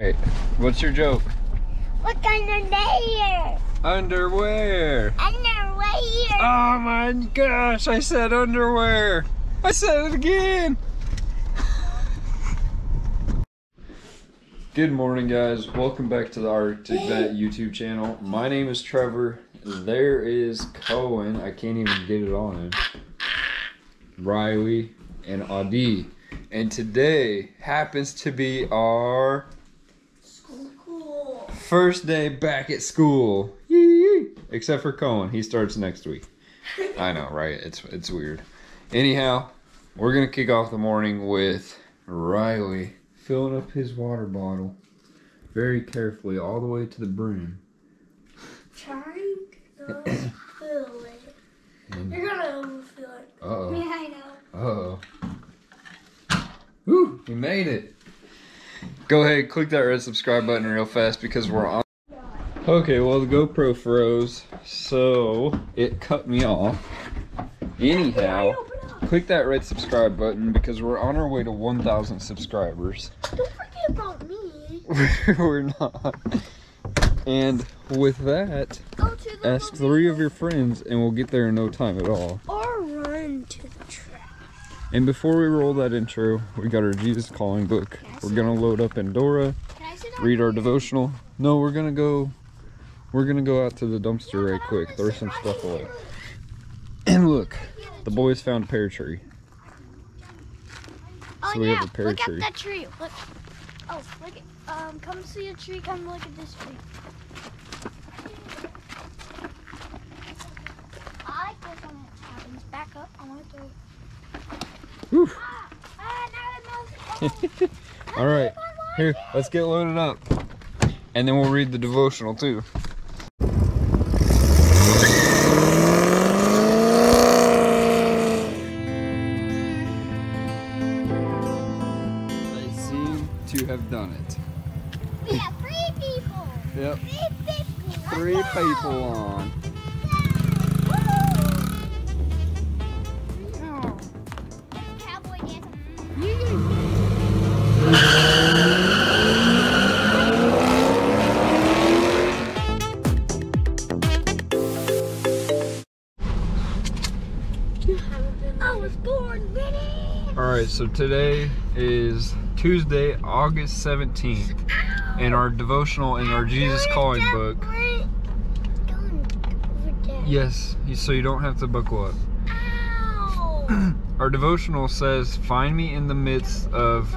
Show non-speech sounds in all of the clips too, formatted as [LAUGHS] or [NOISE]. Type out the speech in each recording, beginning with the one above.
Wait, what's your joke? Look under there. Underwear. Underwear. Oh my gosh, I said underwear. I said it again. Good morning, guys. Welcome back to the Arctic Vette YouTube channel. My name is Trevor. There is Coen. I can't even get it on him. Riley and Adi. And today happens to be our. First day back at school. Except for Coen. He starts next week. [LAUGHS] I know, right? It's it's weird. Anyhow, we're gonna kick off the morning with Riley filling up his water bottle very carefully all the way to the brim. Trying to fill it. And, You're gonna overfill it. uh-oh. Yeah, I know. Uh-oh. Woo! We made it. Go ahead, click that red subscribe button real fast because we're on. Okay, well the GoPro froze, so it cut me off. Anyhow, click that red subscribe button because we're on our way to 1,000 subscribers. Don't forget about me. [LAUGHS] we're not. And with that, Go to the ask three of your friends and we'll get there in no time at all. or run to the track. And before we roll that intro, we got our Jesus Calling book. We're gonna load up in Dora, Can I sit down? read our devotional. No, we're gonna go. We're gonna go out to the dumpster right quick, throw some stuff away. And look, the boys found a pear tree. Oh So we have a pear look at that tree. Look. Oh, look at. Um, come see a tree. Come look at this tree. I like this when it happens. Back up. I want to. Whew. Now it moves. All right, here, let's get loaded up, and then we'll read the devotional too. They seem to have done it. We have three people. Yep, Three people. three people on. I was born ready. All right, so today is Tuesday, August 17th, and our devotional in our Jesus Calling book. Yes, so you don't have to buckle up. Ow. [CLEARS THROAT] Our devotional says, "Find me in the midst of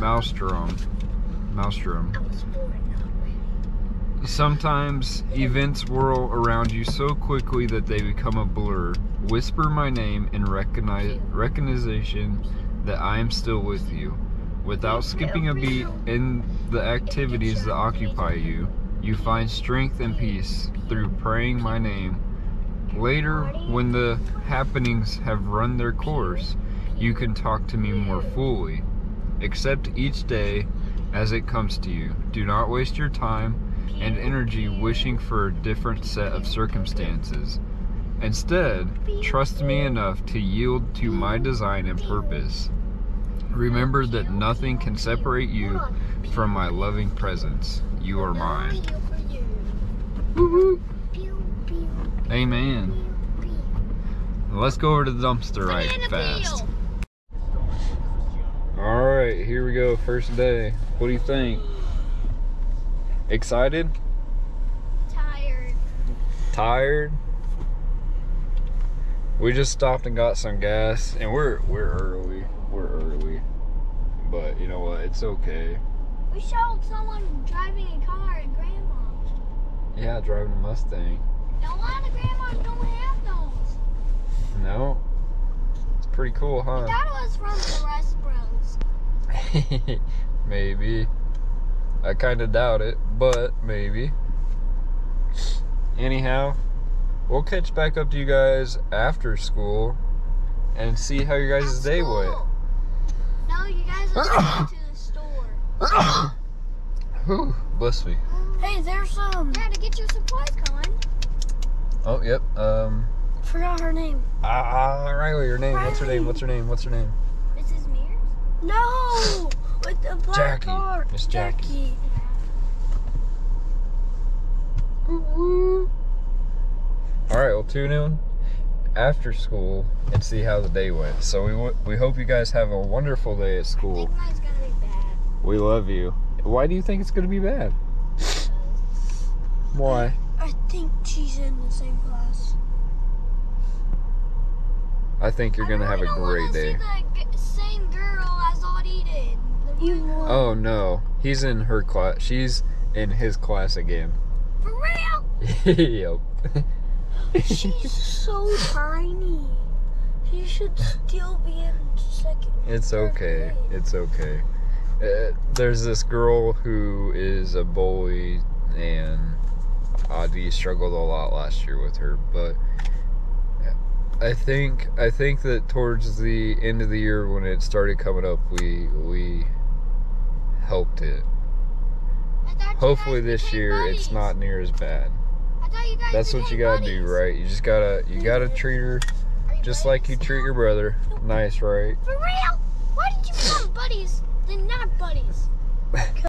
Maelstrom." Maelstrom. Sometimes events whirl around you so quickly that they become a blur. Whisper my name in recognize, recognition that I am still with you. Without skipping a beat in the activities that occupy you, you find strength and peace through praying my name. Later, when the happenings have run their course, you can talk to me more fully. Accept each day as it comes to you. Do not waste your time and energy wishing for a different set of circumstances. Instead, trust me enough to yield to my design and purpose. Remember that nothing can separate you from my loving presence. You are mine. Amen. Let's go over to the dumpster right fast. All right, here we go. First day. What do you think? Excited? Tired. Tired? We just stopped and got some gas, and we're we're early. We're early, but you know what? It's okay. We showed someone driving a car at grandma's. Yeah, driving a Mustang. Now, a lot of grandmas don't have those. No, it's pretty cool, huh? That was from the Rust Bros. [LAUGHS] maybe. I kind of doubt it, but maybe. Anyhow, we'll catch back up to you guys after school and see how your guys' day went. School. No, you guys are [COUGHS] going to the store. Whew, bless me. Hey, there's some. Yeah, to get your supplies, Colin. Oh, yep. Um. Forgot her name. Ah, Riley, your name. What's her name? What's her name? What's her name? No, with the black Jackie. car. Miss Jackie. Mm-hmm. All right, we'll tune in after school and see how the day went. So we w- we hope you guys have a wonderful day at I school. think gonna be bad. We love you. Why do you think it's gonna be bad? Why? I think she's in the same class. I think you're gonna have a great day. You won. Oh no, he's in her class. She's in his class again. For real? [LAUGHS] yep. She's so tiny. She should still be in second. It's okay. It's okay. Uh, there's this girl who is a bully, and Audie struggled a lot last year with her. But I think I think that towards the end of the year, when it started coming up, we we helped it. I thought you Hopefully this year it's not near as bad. I thought you guys That's what you gotta do, right? You just gotta you gotta treat her just like you treat your brother. Nice, right? For real? Why did you become buddies then not buddies? [LAUGHS]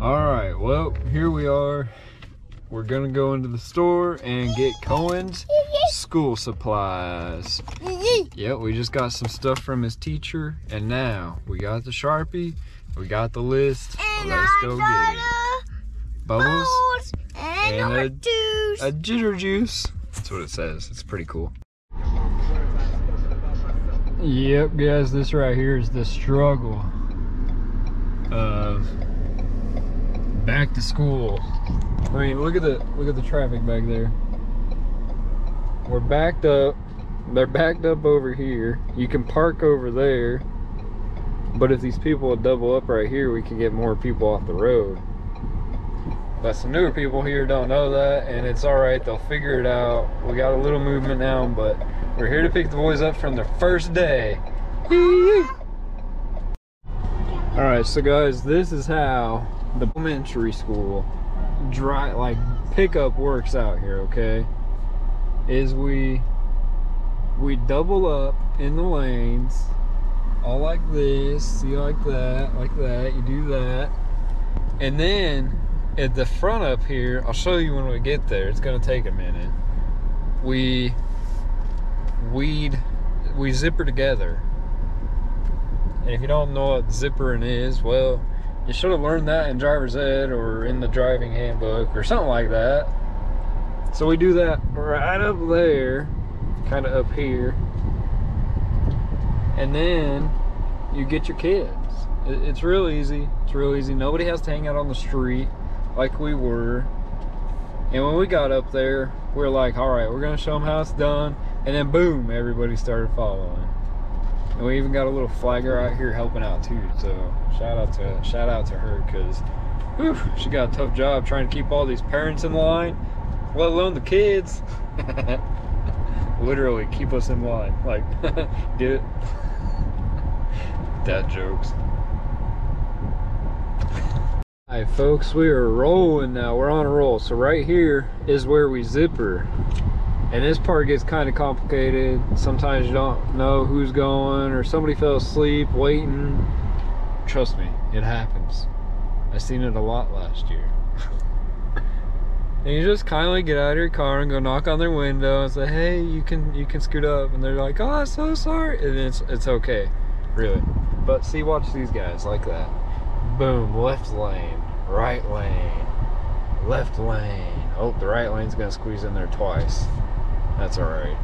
All right, well, here we are. We're gonna go into the store and get [LAUGHS] Coen's school supplies. [LAUGHS] Yep, we just got some stuff from his teacher, and now we got the Sharpie, we got the list. Let's go get it. Bubbles, and, and a a- juice. a jitter juice. That's what it says. It's pretty cool. Yep, guys, this right here is the struggle of back to school. I mean, look at the look at the traffic back there. We're backed up. They're backed up over here. You can park over there. But if these people double up right here, we can get more people off the road. But some newer people here don't know that, and it's all right. They'll figure it out. We got a little movement now, but we're here to pick the boys up from their first day. All right, so guys, this is how the elementary school dry like pickup works out here. Okay, is we we double up in the lanes, all like this, see like that, like that. You do that, and then at the front up here, I'll show you when we get there. It's gonna take a minute. We weed, we zipper together. And if you don't know what zippering is, well, you should have learned that in driver's ed or in the driving handbook or something like that. So we do that right up there, kind of up here. And then you get your kids. It- It's real easy. It's real easy. Nobody has to hang out on the street like we were. And when we got up there, we are like, all right, we're gonna show them how it's done. And then boom, everybody started following. And we even got a little flagger out here helping out too. So shout out to shout out to her because she got a tough job trying to keep all these parents in line, let alone the kids. [LAUGHS] Literally keep us in line. Like, [LAUGHS] get it? Dad jokes. Hi folks, we are rolling now. We're on a roll. So right here is where we zipper. And this part gets kind of complicated. Sometimes you don't know who's going or somebody fell asleep waiting. Trust me, it happens. I seen it a lot last year. [LAUGHS] and you just kindly get out of your car and go knock on their window and say, "Hey, you can you can scoot up." And they're like, "Oh, I'm so sorry." And it's it's okay, really. But see, watch these guys like that. Boom, left lane, right lane, left lane. Oh, the right lane's gonna squeeze in there twice. That's alright.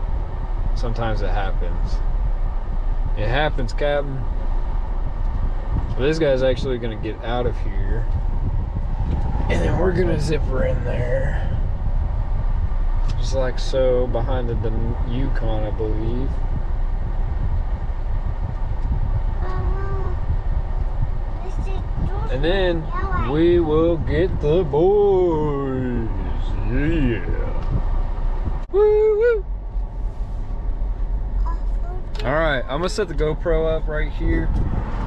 Sometimes it happens. It happens, Captain. This guy's actually gonna get out of here. And then we're gonna zipper in there. Just like so, behind the Yukon, I believe. And then we will get the boys. Yeah. Woo woo. All right, I'm gonna set the GoPro up right here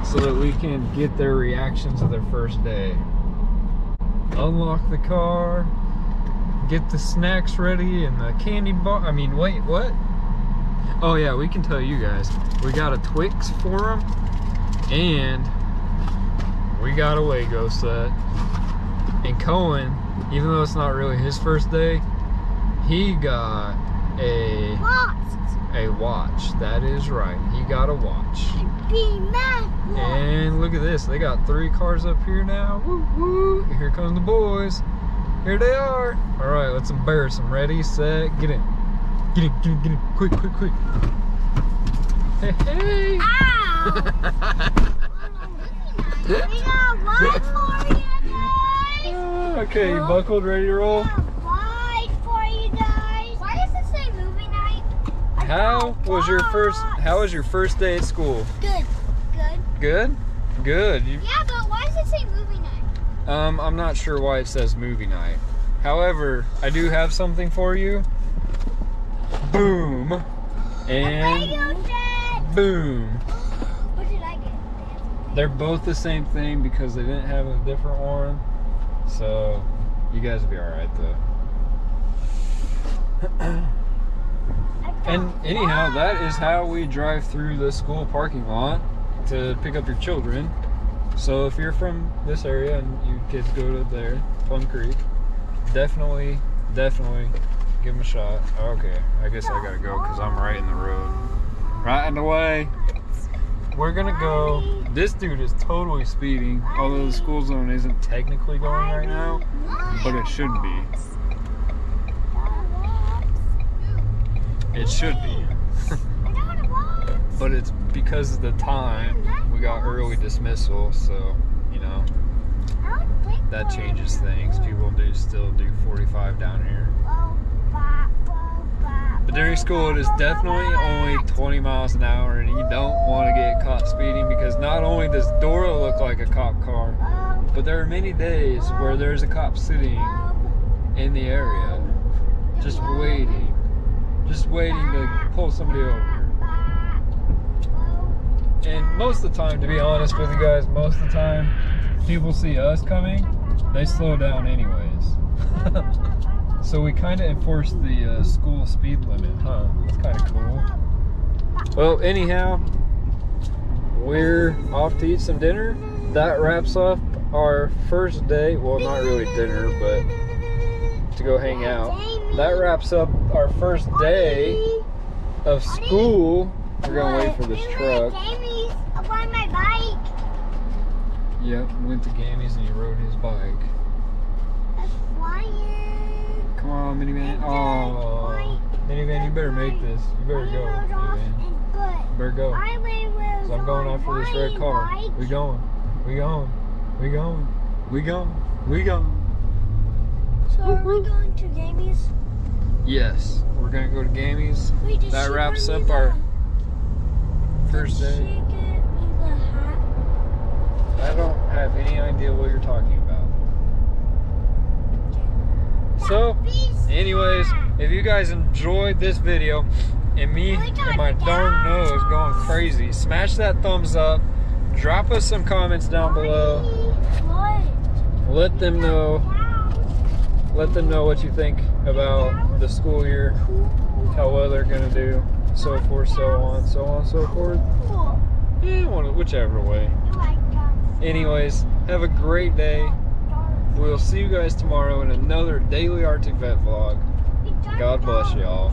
so that we can get their reaction to their first day. Unlock the car, get the snacks ready and the candy bar. I mean, wait, what? Oh yeah, we can tell you guys. We got a Twix for them, and we got a Wago set. And Coen even though it's not really his first day, he got a Lost. a watch. That is right. He got a watch. And look at this. They got three cars up here now. Woo woo. Here comes the boys. Here they are. All right, let's embarrass them. Ready, set, get in. Get in, get in, get in. Quick, quick, quick. Hey, hey. Ow! [LAUGHS] we got one for you guys. [LAUGHS] okay, you guys. Okay, buckled, ready to roll? We got one for you guys. Why does it say movie night? How was your first how was your first day at school? Good. Good. Good? Good. You, yeah, but why does it say movie night? Um, I'm not sure why it says movie night. However, I do have something for you. Boom. And boom. What did I get? They're both the same thing because they didn't have a different one. So you guys will be alright though. [COUGHS] And anyhow, that is how we drive through the school parking lot to pick up your children. So if you're from this area and you kids go to there, Plum Creek, definitely, definitely give them a shot. Okay, I guess I gotta go because I'm right in the road. Right in the way. We're gonna go. This dude is totally speeding, although the school zone isn't technically going right now, but it should be. It should be. [LAUGHS] But it's because of the time we got early dismissal, so you know that changes things. People do still do 45 down here. During school, it is definitely only 20 miles an hour, and you don't want to get caught speeding because not only does Dora look like a cop car, but there are many days where there's a cop sitting in the area, just waiting, just waiting to pull somebody over. And most of the time, to be honest with you guys, most of the time, people see us coming, they slow down anyways. [LAUGHS] so we kind of enforced the uh, school speed limit, huh? That's kind of cool. Well, anyhow, we're off to eat some dinner. That wraps up our first day. Well, not really dinner, but to go hang out. That wraps up our first day of school. We're gonna wait for this truck. Yep, went to Gammy's and he rode his bike. Come on, minivan. Oh, minivan, you better make this. You better go, minivan. You better go. So I'm going after this red car. We going. We going. We going. We going. We going. So are we going to Jamie's? Yes, we're gonna go to Gammy's. Wait, That wraps up our the- first day. She get me the hat? I don't have any idea what you're talking about. So, anyways, if you guys enjoyed this video and me and my darn nose going crazy, smash that thumbs up. Drop us some comments down below. Let them know. Let them know what you think about the school year, how well they're gonna do, so forth, so on, so on, so forth. Yeah, whichever way. You like that? Anyways, have a great day. We'll see you guys tomorrow in another daily Arctic Vette vlog. God bless y'all.